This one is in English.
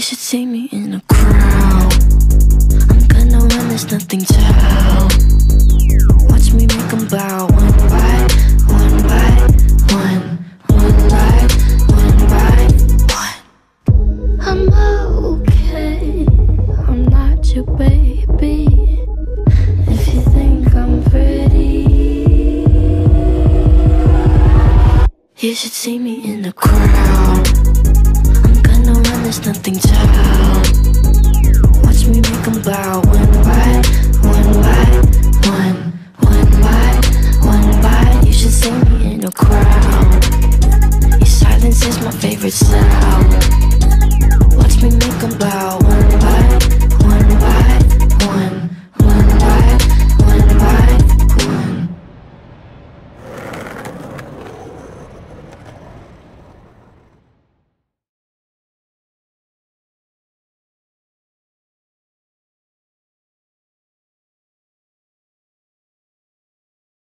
You should see me in a crowd. I'm gonna run, there's nothing to help. Watch me make them bow one by one by one, one by one by one. I'm okay, I'm not your baby. If you think I'm pretty, you should see me in the crowd. There's nothing to. Watch me make them bow one by one by one, one by one by. You should see me in a crowd. Your silence is my favorite sound.